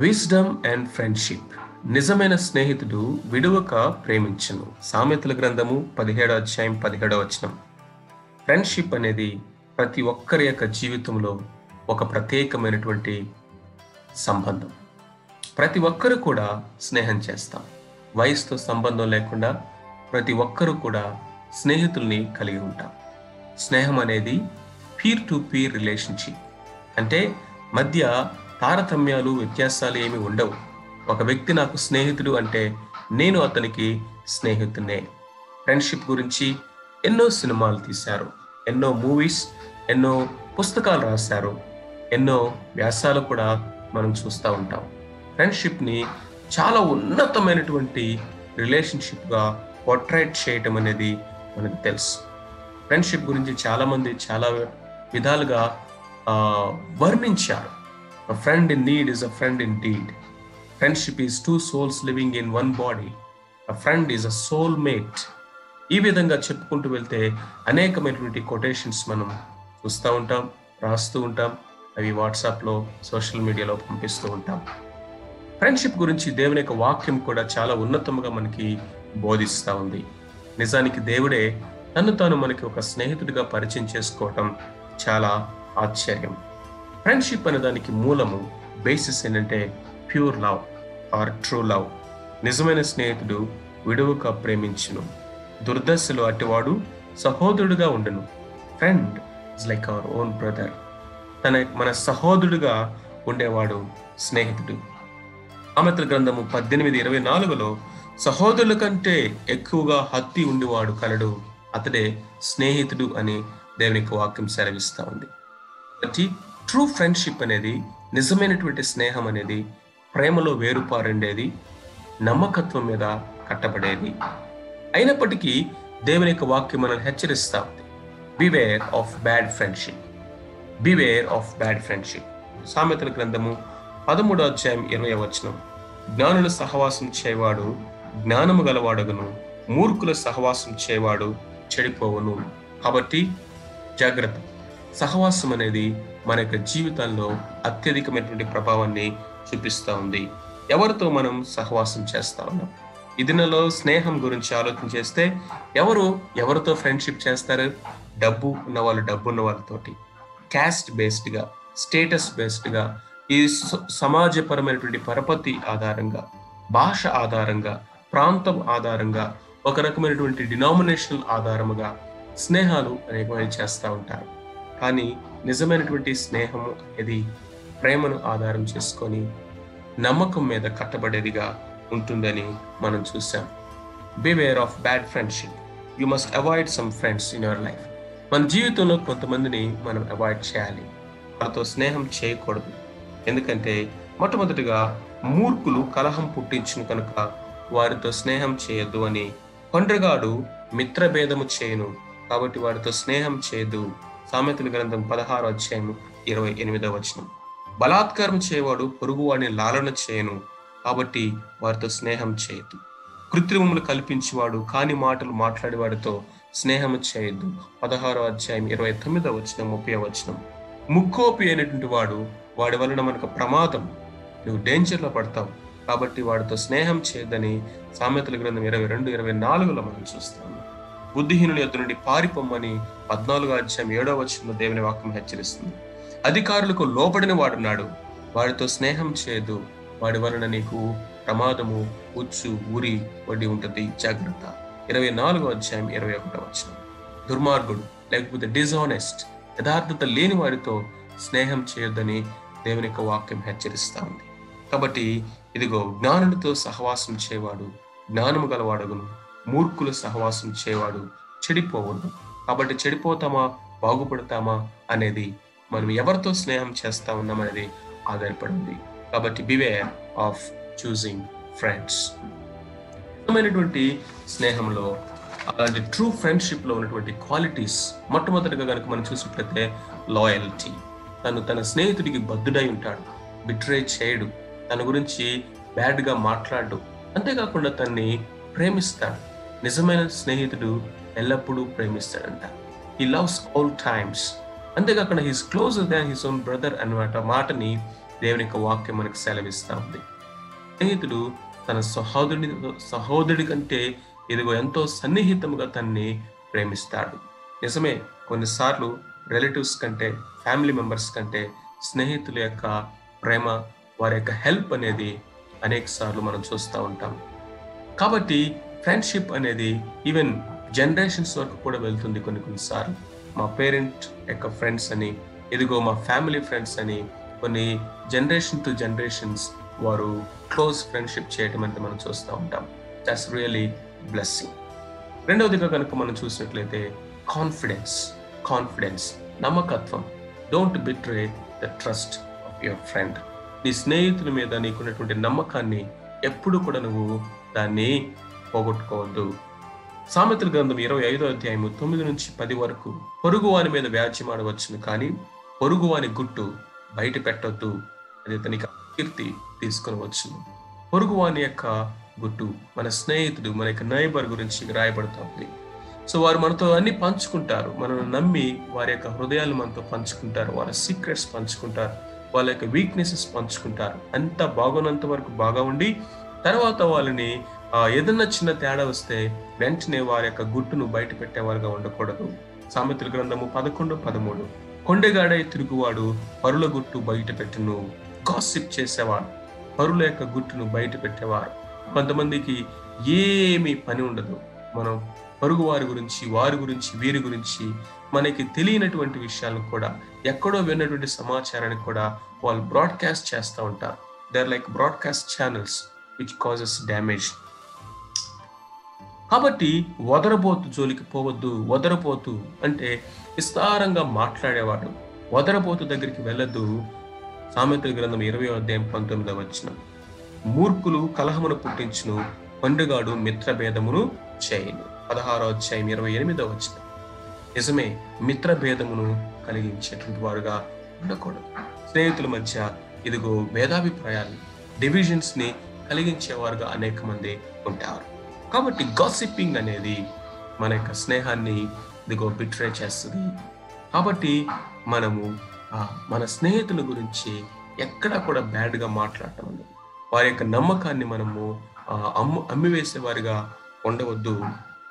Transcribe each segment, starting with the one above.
Wisdom and friendship నిజమైన స్నేహితుడు విడువక ప్రేమించను. సామెతల గ్రంథము పదిహేడో అధ్యాయం పదిహేడో వచనం. ఫ్రెండ్షిప్ అనేది ప్రతి ఒక్కరి యొక్క జీవితంలో ఒక ప్రత్యేకమైనటువంటి సంబంధం. ప్రతి ఒక్కరు కూడా స్నేహం చేస్తాం. వయసుతో సంబంధం లేకుండా ప్రతి ఒక్కరూ కూడా స్నేహితుల్ని కలిగి ఉంటాం. స్నేహం అనేది పీర్ టు పీర్ రిలేషన్షిప్ అంటే మధ్య తారతమ్యాలు వ్యత్యాసాలు ఏమి ఉండవు. ఒక వ్యక్తి నాకు స్నేహితుడు అంటే నేను అతనికి స్నేహితునే ఫ్రెండ్షిప్ గురించి ఎన్నో సినిమాలు తీశారు. ఎన్నో మూవీస్ ఎన్నో పుస్తకాలు రాశారు. ఎన్నో వ్యాసాలు కూడా మనం చూస్తూ ఉంటాం. ఫ్రెండ్షిప్ని చాలా ఉన్నతమైనటువంటి రిలేషన్షిప్గా పోర్ట్రైట్ చేయటం అనేది మనకు తెలుసు. ఫ్రెండ్షిప్ గురించి చాలామంది చాలా విధాలుగా వర్ణించారు. Friend in need is a friend indeed friendship is two souls living in one body a friend is a soul mate ఈ విధంగా చెప్పుకుంటూ వెళ్తే అనేకమైనటువంటి కొటేషన్స్ మనం చూస్తూ ఉంటాం రాస్తూ ఉంటాం అవి వాట్సాప్లో సోషల్ మీడియాలో పంపిస్తూ ఉంటాం. ఫ్రెండ్షిప్ గురించి దేవుని యొక్క వాక్యం కూడా చాలా ఉన్నతంగా మనకి బోధిస్తూ ఉంది. నిజానికి దేవుడే తను తాను మనకి ఒక స్నేహితుడిగా పరిచయం చేసుకోవటం చాలా ఆశ్చర్యం. ఫ్రెండ్షిప్ అనే దానికి మూలము బేసిస్ ఏంటంటే pure love or true love నిజమైన స్నేహితుడు విడువక ప్రేమించును. దుర్దశలో అటివాడు సహోదరుడుగా ఉండను. Friend is like our own brother తన మన సహోదరుడుగా ఉండేవాడు స్నేహితుడు. అమత్ర గ్రంథము పద్దెనిమిది ఇరవై నాలుగులో సహోదరుల కంటే ఎక్కువగా హత్తి ఉండేవాడు కలడు. అతడే స్నేహితుడు అని దేవునికి వాక్యం సెలవిస్తా ఉంది. కాబట్టి ట్రూ ఫ్రెండ్షిప్ అనేది నిజమైనటువంటి స్నేహం అనేది ప్రేమలో వేరుపారండేది నమ్మకత్వం మీద కట్టబడేది. అయినప్పటికీ దేవుని యొక్క వాక్యం మనల్ని హెచ్చరిస్తా ఉంది. Beware of bad friendship beware of bad friendship సామెతల గ్రంథము పదమూడో అధ్యాయం ఇరవై వచనం. జ్ఞానుల సహవాసం చేయవాడు జ్ఞానము గలవాడగును. మూర్ఖుల సహవాసం చేయవాడు చెడిపోవును. కాబట్టి జాగ్రత్త. సహవాసం అనేది మన యొక్క జీవితంలో అత్యధికమైనటువంటి ప్రభావాన్ని చూపిస్తూ ఉంది. ఎవరితో మనం సహవాసం చేస్తా ఉన్నాం? ఈ దినలో స్నేహం గురించి ఆలోచన చేస్తే ఎవరు ఎవరితో ఫ్రెండ్షిప్ చేస్తారు? డబ్బు ఉన్న వాళ్ళు డబ్బు ఉన్న వాళ్ళతోటి క్యాస్ట్ బేస్డ్గా స్టేటస్ బేస్డ్గా ఈ సమాజపరమైనటువంటి పరపతి ఆధారంగా భాష ఆధారంగా ప్రాంతం ఆధారంగా ఒక రకమైనటువంటి డినామినేషనల్ ఆధారముగా స్నేహాలు అనేకమైన చేస్తూ ఉంటారు. కానీ నిజమైనటువంటి స్నేహము అనేది ప్రేమను ఆధారం చేసుకొని నమ్మకం మీద కట్టబడేదిగా ఉంటుందని మనం చూసాం beware of bad friendship you must avoid some friends in your life మన జీవితంలో కొంతమందిని మనం అవాయిడ్ చేయాలి. వారితో స్నేహం చేయకూడదు. ఎందుకంటే మొట్టమొదటిగా మూర్ఖులు కలహం పుట్టించును కనుక వారితో స్నేహం చేయొద్దు అని కొండ్రగాడు మిత్రభేదము చేయను. కాబట్టి వారితో స్నేహం చేయదు సామెతల గ్రంథం పదహారు అధ్యాయం ఇరవై ఎనిమిదవ వచనం. బలాత్కారం చేయవాడు పొరుగువాడిని లాలన చేయను కాబట్టి వారితో స్నేహం చేయదు కృత్రిమములు కల్పించేవాడు కాని మాటలు మాట్లాడేవాడితో స్నేహం చేయొద్దు. పదహారో అధ్యాయం ఇరవై తొమ్మిదవ వచనం ముప్పై వచనం. ముక్కోపి అయినటువంటి వాడు వాడి వలన మనకు ప్రమాదం. నువ్వు డేంజర్లో పడతావు. కాబట్టి వాడితో స్నేహం చేయదని సామెతల గ్రంథం ఇరవై రెండు ఇరవై నాలుగులో మనం చూస్తాము. బుద్ధిహీనుని యొద్ద నుండి పారిపోమ్మని పద్నాలుగో అధ్యాయం ఏడో వచనంలో దేవుని వాక్యం హెచ్చరిస్తుంది. అధికారులకు లోబడిన వాడున్నాడు వాడితో స్నేహం చేయదు. వాడి వలన నీకు ప్రమాదము ఉచ్చు ఊరి వడ్డీ ఉంటుంది. జాగ్రత్త. ఇరవై నాలుగో అధ్యాయం ఇరవై ఒకటో వచ్చిన దుర్మార్గుడు లేకపోతే డిజానెస్ట్ యథార్థత లేని వాడితో స్నేహం చేయొద్దని దేవుని యొక్క వాక్యం హెచ్చరిస్తా ఉంది. కాబట్టి ఇదిగో జ్ఞానులతో సహవాసం చేయవాడు జ్ఞానము గలవాడగును. మూర్ఖులు సహవాసం చేయవాడు చెడిపోవద్దు కాబట్టి చెడిపోతామా? బాగుపడతామా? అనేది మనం ఎవరితో స్నేహం చేస్తా ఉన్నాం అనేది ఆధారపడింది కాబట్టి బివేర్ ఆఫ్ చూసింగ్ ఫ్రెండ్స్ నిజమైనటువంటి స్నేహంలో అలాంటి ట్రూ ఫ్రెండ్షిప్లో ఉన్నటువంటి క్వాలిటీస్ మొట్టమొదటిగా కనుక మనం చూసినట్లయితే లాయల్టీ తను తన స్నేహితుడికి బద్దుడై ఉంటాడు బిట్రే చేయడు తన గురించి బ్యాడ్గా మాట్లాడు. అంతేకాకుండా తన్ని ప్రేమిస్తాడు. నిజమైన స్నేహితుడు ఎల్లప్పుడూ ప్రేమిస్తాడంట. హీ లవ్స్ ఆల్ టైమ్స్ అంతేకాకుండా he's close than his own brother అన్నమాట మాటని దేవుని యొక్క వాక్యం మనకు సెలవిస్తూ ఉంది. స్నేహితుడు తన సహోదరుని సహోదరుడి కంటే ఇదిగో ఎంతో సన్నిహితంగా తన్ని ప్రేమిస్తాడు. నిజమే కొన్నిసార్లు రిలేటివ్స్ కంటే ఫ్యామిలీ మెంబర్స్ కంటే స్నేహితుల యొక్క ప్రేమ వారి యొక్క హెల్ప్ అనేది అనేక సార్లు మనం చూస్తూ ఉంటాం. కాబట్టి ఫ్రెండ్షిప్ అనేది ఈవెన్ జనరేషన్స్ వరకు కూడా వెళ్తుంది కొన్ని కొన్నిసార్లు. మా పేరెంట్ యొక్క ఫ్రెండ్స్ అని ఇదిగో మా ఫ్యామిలీ ఫ్రెండ్స్ అని కొన్ని జనరేషన్ టు జనరేషన్స్ వారు క్లోజ్ ఫ్రెండ్షిప్ చేయటం అంటే మనం చూస్తూ ఉంటాం. దట్స్ రియలీ బ్లెస్సింగ్ రెండవదిగా కనుక మనం చూసినట్లయితే కాన్ఫిడెన్స్ కాన్ఫిడెన్స్ నమ్మకత్వం. Don't betray the trust of your friend నీ స్నేహితుల మీద నీకున్నటువంటి నమ్మకాన్ని ఎప్పుడు కూడా నువ్వు దాన్ని పోగొట్టుకోవద్దు. సామెతల గ్రంథం ఇరవై ఐదో అధ్యాయము తొమ్మిది నుంచి పది వరకు పొరుగువాని మీద వ్యాజ్యమాడవచ్చును కానీ పొరుగువాని గుట్టు బయట పెట్టొద్దు. అది అతనికి కీర్తి తీసుకుని వచ్చును పొరుగువాని యొక్క గుట్టు మన స్నేహితుడు మన యొక్క నైబర్ గురించి రాయబడుతుంది సో వారు మనతో అన్ని పంచుకుంటారు. మనల్ని నమ్మి వారి యొక్క హృదయాలు మనతో పంచుకుంటారు. వాళ్ళ సీక్రెట్స్ పంచుకుంటారు. వాళ్ళ యొక్క వీక్నెసెస్ పంచుకుంటారు. అంత బాగున్నంత వరకు బాగా ఉండి తర్వాత వాళ్ళని ఏదన్నా చిన్న తేడా వస్తే వెంటనే వారి యొక్క గుట్టును బయట పెట్టేవారుగా ఉండకూడదు. సామెతల గ్రంథము పదకొండు పదమూడు. కొండెగాడై తిరుగువాడు పరుల గుట్టు బయట పెట్టును గాసిప్ చేసేవాడు పరుల యొక్క గుట్టును బయట పెట్టేవారు. కొంతమందికి ఏమీ పని ఉండదు. మనం పరుగు వారి గురించి వారి గురించి వీరి గురించి మనకి తెలియనటువంటి విషయాలను కూడా ఎక్కడో విన్నటువంటి సమాచారాన్ని కూడా వాళ్ళు బ్రాడ్కాస్ట్ చేస్తూ ఉంటారు. They are like broadcast channels which causes damage కాబట్టి వదరబోతు జోలికి పోవద్దు వదరపోతు అంటే విస్తారంగా మాట్లాడేవాడు. వదరబోతు దగ్గరికి వెళ్ళొద్దు. సామెతల గ్రంథం ఇరవై అధ్యాయం పంతొమ్మిదవ వచ్చిన మూర్ఖులు కలహమును పుట్టించును పండుగాడు మిత్రభేదమును చేయను. పదహారో అధ్యాయం ఇరవై ఎనిమిదవ వచ్చిన నిజమే మిత్రభేదమును కలిగించేటువంటి వారుగా ఉండకూడదు. స్నేహితుల మధ్య ఇదిగో భేదాభిప్రాయాలు డివిజన్స్ని కలిగించేవారుగా అనేక మంది ఉంటారు. కాబట్టి గాసిప్పింగ్ అనేది మన యొక్క స్నేహాన్ని ఇదిగో బిట్రే చేస్తుంది. కాబట్టి మనము మన స్నేహితుల గురించి ఎక్కడా కూడా బ్యాడ్గా మాట్లాడటం అనేది వారి యొక్క నమ్మకాన్ని మనము అమ్ము అమ్మివేసేవారిగా ఉండవద్దు.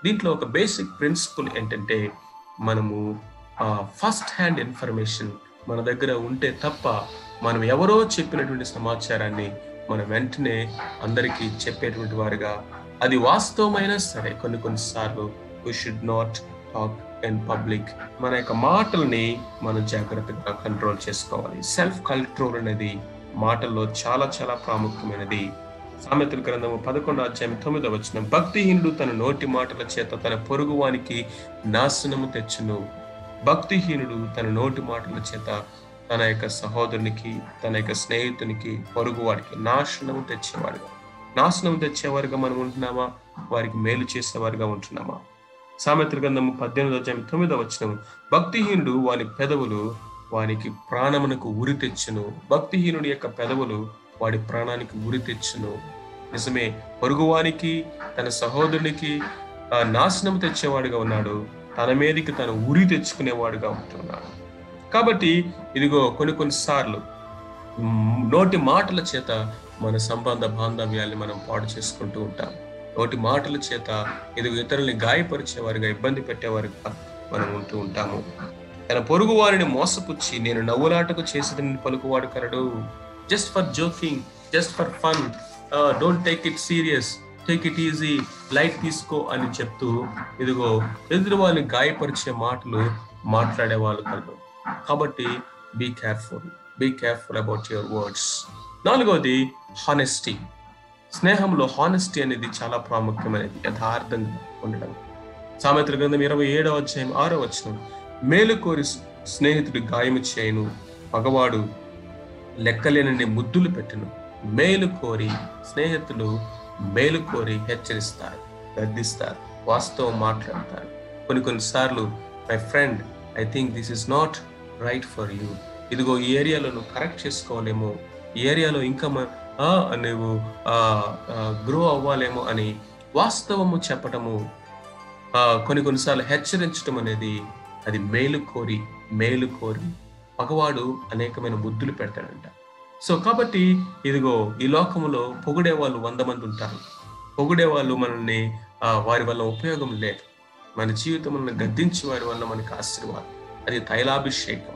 దీంట్లో ఒక బేసిక్ ప్రిన్సిపల్ ఏంటంటే మనము ఫస్ట్ హ్యాండ్ ఇన్ఫర్మేషన్ మన దగ్గర ఉంటే తప్ప మనం ఎవరో చెప్పినటువంటి సమాచారాన్ని మనం వెంటనే అందరికీ చెప్పేటువంటి వారిగా అది వాస్తవమైనా సరే కొన్ని కొన్నిసార్లు we should not talk in public మన యొక్క మాటల్ని మనం జాగ్రత్తగా కంట్రోల్ చేసుకోవాలి. సెల్ఫ్ కంట్రోల్ అనేది మాటల్లో చాలా చాలా ప్రాముఖ్యమైనది. సామెతల గ్రంథము పదకొండు అధ్యాయం తొమ్మిదో వచ్చిన భక్తిహీనుడు తన నోటి మాటల చేత తన పొరుగువానికి నాశనము తెచ్చును. భక్తిహీనుడు తన నోటి మాటల చేత తన యొక్క సహోదరునికి తన యొక్క స్నేహితునికి పొరుగువాడికి నాశనము తెచ్చేవాడుగా నాశనం తెచ్చేవారిగా మనం ఉంటున్నామా? వారికి మేలు చేసేవారుగా ఉంటున్నామా? సామెతల గ్రంథము పద్దెనిమిది అధ్యాయం తొమ్మిదో వచ్చిన భక్తిహీనుడు వాని పెదవులు వానికి ప్రాణమునకు ఉరి తెచ్చును. భక్తిహీనుడి యొక్క పెదవులు వాడి ప్రాణానికి ఉరి తెచ్చును. నిజమే పొరుగువానికి తన సహోదరునికి నాశనం తెచ్చేవాడుగా ఉన్నాడు. తన మీదకి తను ఉరి తెచ్చుకునేవాడుగా ఉంటున్నాడు. కాబట్టి ఇదిగో కొన్ని కొన్నిసార్లు నోటి మాటల చేత మన సంబంధ బాంధవ్యాల్ని మనం పాడు చేసుకుంటూ ఉంటాం. ఒకటి మాటల చేత ఇది ఇతరుల్ని గాయపరిచేవారుగా ఇబ్బంది పెట్టేవారుగా మనం ఉంటూ ఉంటాము. తన పొరుగు వారిని మోసపుచ్చి నేను నవ్వులాటకు చేసేదని పలుకువాడు కరడు just for joking just for fun don't take it serious take it easy light తీసుకో అని చెప్తూ ఇదిగో ఎదురు వాళ్ళని గాయపరిచే మాటలు మాట్లాడే వాళ్ళు కలరు. కాబట్టి be careful be careful about your words నాలుగవది హానెస్టీ స్నేహంలో హానెస్టీ అనేది చాలా ప్రాముఖ్యమైనది యథార్థంగా ఉండడం సామెతల గ్రంథం ఇరవై ఏడవ అధ్యాయం ఆరో వచ్చిన మేలు కోరి స్నేహితుడు గాయము చేయను మగవాడు లెక్కలేనని ముద్దులు పెట్టెను. మేలు కోరి స్నేహితులు మేలు కోరి హెచ్చరిస్తారు గర్దిస్తారు వాస్తవం మాట్లాడతారు. కొన్ని కొన్నిసార్లు my friend I think this is not right for you ఇదిగో ఈ ఏరియాలో నువ్వు కరెక్ట్ చేసుకోలేమో. ఈ ఏరియాలో ఇంకా నువ్వు గ్రో అవ్వాలేమో అని వాస్తవము చెప్పటము కొన్ని కొన్నిసార్లు హెచ్చరించడం అనేది అది మేలు కోరి మేలు కోరి మగవాడు అనేకమైన బుద్ధులు పెడతాడంట. సో కాబట్టి ఇదిగో ఈ లోకంలో పొగిడే వాళ్ళు వంద మంది ఉంటారు. పొగిడే వాళ్ళు మనల్ని వారి వల్ల ఉపయోగం లేదు. మన జీవితం గద్దించి వారి వల్ల మనకి ఆశీర్వాదం అది తైలాభిషేకం.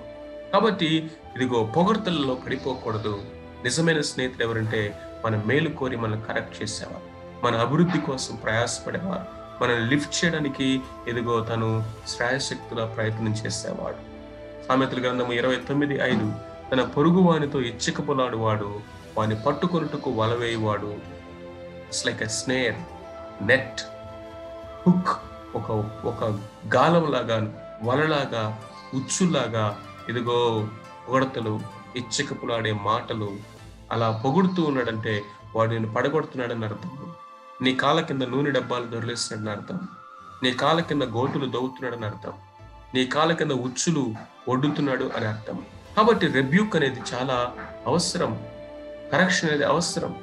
కాబట్టి ఇదిగో పొగడ్తలలో పడిపోకూడదు. నిజమైన స్నేహితులు ఎవరంటే మన మేలు కోరి మనల్ని కరెక్ట్ చేసేవారు. మన అభివృద్ధి కోసం ప్రయాసపడేవారు. మనల్ని లిఫ్ట్ చేయడానికి ఇదిగో తను శ్రాయశక్తుల ప్రయత్నం చేసేవాడు. సామెతల గ్రంథము ఇరవై తొమ్మిది ఐదు తన పొరుగు వానితో ఇచ్చిక పొలాడువాడు వాని పట్టుకొనుటకు వలవేయవాడు it's like a snare net hook ఒక ఒక గాలంలాగా వలలాగా ఉచ్చులాగా ఇదిగో ఉడతలు ఇచ్చకపులాడే మాటలు అలా పొగుడుతూ ఉన్నాడంటే వాడు నేను పడగొడుతున్నాడని అర్థం. నీ కాళ్ళ కింద నూనె డబ్బాలు దొరిలేస్తున్నాడని అర్థం. నీ కాళ్ళ కింద గోతులు దవ్వుతున్నాడని అర్థం. నీ కాళ్ళ కింద ఉచ్చులు ఒడ్డుతున్నాడు అని అర్థం. కాబట్టి రెబ్యూక్ అనేది చాలా అవసరం. కరెక్షన్ అనేది అవసరం.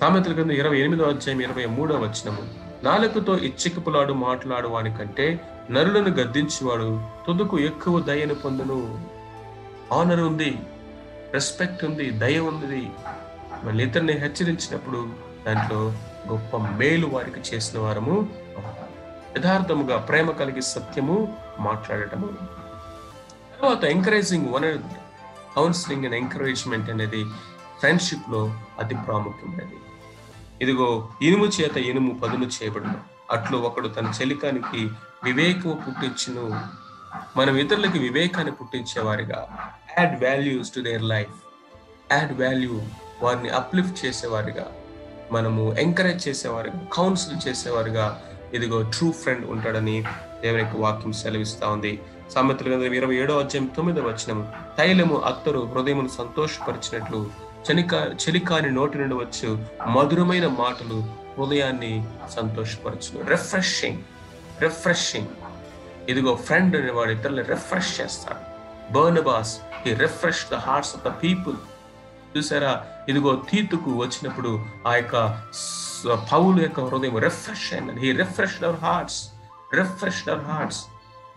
సామెతల కింద ఇరవై ఎనిమిదో అధ్యాయం ఇరవై మూడో వచనము. నాలుకతో ఇచ్చికపులాడు మాట్లాడు వాని కంటే నరులను గద్దించేవాడు తుదుకు ఎక్కువ దయను పొందును. ఆనర్ ఉంది రెస్పెక్ట్ ఉంది దయ ఉంది మళ్ళీ ఇతరుని హెచ్చరించినప్పుడు దాంట్లో గొప్ప మేలు వారికి చేసిన వారము యథార్థముగా ప్రేమ కలిగి సత్యము మాట్లాడటము. తర్వాత encouraging one counselling and encouragement అనేది ఫ్రెండ్షిప్లో అతి ప్రాముఖ్యమైనది. ఇదిగో ఇనుము చేత ఇనుము పదును చేయబడును. అట్లు ఒకడు తన చెలికానికి వివేకము పుట్టించును. మనం ఇతరులకి వివేకాన్ని పుట్టించేవారిగా add values to their life add value వారిని అప్లిఫ్ట్ చేసేవారిగా మనము ఎంకరేజ్ చేసేవారిగా కౌన్సిల్ చేసేవారిగా ఇదిగో ట్రూ ఫ్రెండ్ ఉంటాడని దేవుని యొక్క వాక్యం సెలవిస్తా ఉంది. సామెతల గ్రంథం ఇరవై ఏడో అధ్యాయం తొమ్మిదో వచనం. తైలము అత్తరు హృదయమును సంతోషపరిచినట్లు చలికా చలికాని నోటి నుండి వచ్చు మధురమైన మాటలు హృదయాన్ని సంతోషపరచును. రిఫ్రెషింగ్ రిఫ్రెషింగ్ ఇదిగో ఫ్రెండ్ అనేవాడు ఇతరులను రిఫ్రెష్ చేస్తాడు. బర్నబాస్ ఈ refresh the hearts of the people చూసారా? ఇదిగో తీతుకు వచ్చినప్పుడు ఆ యొక్క పౌలు యొక్క హృదయం రిఫ్రెష్ అయిందని he refresh our hearts refresh our hearts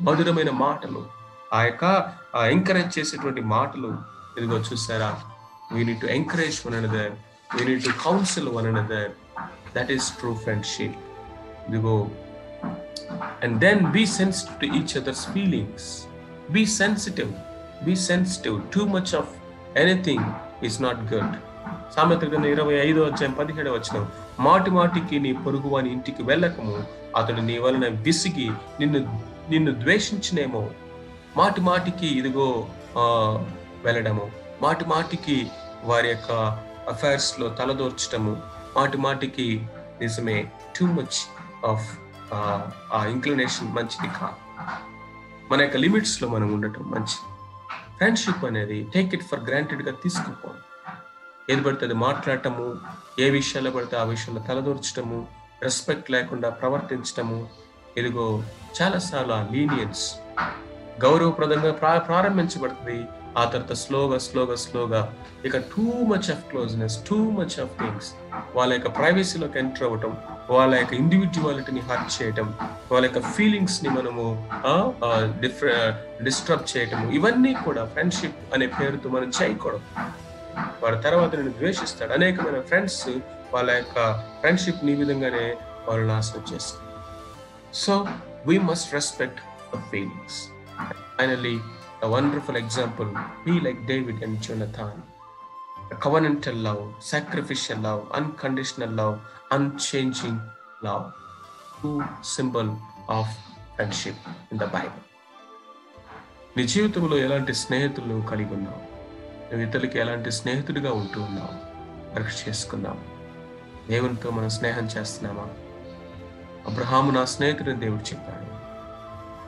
మధురమైన మాటలు. ఆ యొక్క ఎంకరేజ్ చేసేటువంటి మాటలు. ఇదిగో చూసారా? We need to encourage one another we need to counsel one another that is true friendship ఇదిగో and then be sensitive to each other's feelings. Be sensitive. Be sensitive. Too much of anything is not good. సామెత గ్రంథం ఇరవై ఐదో అధ్యాయం పదిహేడు వచ్చిన మాటి మాటికి నీ పొరుగు వాని ఇంటికి వెళ్ళకము. అతడు నీ వలన విసిగి నిన్ను నిన్ను ద్వేషించినేమో. మాటి మాటికి ఇదిగో వెళ్ళడము. మాటి మాటికి వారి యొక్క అఫైర్స్లో తలదోర్చడము తలదోర్చటము. మాటి మాటికి నిజమే. Too much of a inclination మంచిది కాదు మన యొక్క లిమిట్స్లో మనం ఉండటం మంచిది. ఫ్రెండ్షిప్ అనేది టేక్ ఇట్ ఫర్ గ్రాంటెడ్గా తీసుకుపోవడం ఏది పడితే అది మాట్లాడటము ఏ విషయాల్లో పడితే ఆ విషయంలో తలదూర్చడము రెస్పెక్ట్ లేకుండా ప్రవర్తించటము. ఇదిగో చాలాసార్లు ఆ లీనియన్స్ గౌరవప్రదంగా ప్రా ప్రారంభించబడుతుంది. ఆ తర్వాత స్లోగా స్లోగా స్లోగా ఇక too much of closeness too much of things వాళ్ళ యొక్క ప్రైవసీలోకి ఎంటర్ అవ్వటం వాళ్ళ యొక్క ఇండివిజువాలిటీని హర్ట్ చేయటం వాళ్ళ యొక్క ఫీలింగ్స్ని మనము డిస్టర్బ్ చేయటము ఇవన్నీ కూడా ఫ్రెండ్షిప్ అనే పేరుతో మనం చేయకూడదు. వారి తర్వాత నేను ద్వేషిస్తాడు. అనేకమైన ఫ్రెండ్స్ వాళ్ళ యొక్క ఫ్రెండ్షిప్ ఈ విధంగానే వాళ్ళు నాశనం చేస్తారు. So we must respect the feelings finally a wonderful example be like David and Jonathan. A covenantal love, sacrificial love, unconditional love, unchanging love. true symbol of friendship in the Bible. నీ జీవితంలో ఎలాంటి స్నేహితులు కలిగి ఉన్నావు? నువ్వు ఇతరులకి ఎలాంటి స్నేహితుడిగా ఉంటూ ఉన్నావు? పరీక్ష చేసుకుందాం. దేవునితో మనం స్నేహం చేస్తున్నామా? అబ్రహాము నా స్నేహితుడిని దేవుడు చెప్పాడు.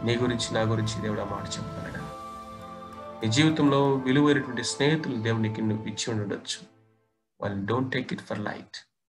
నీ గురించి నా గురించి దేవుడు ఆ మాట చెప్పాడు నీ జీవితంలో విలువైనటువంటి స్నేహితులు దేవునికి నువ్వు ఇచ్చి ఉండొచ్చు. వాళ్ళు don't take it for light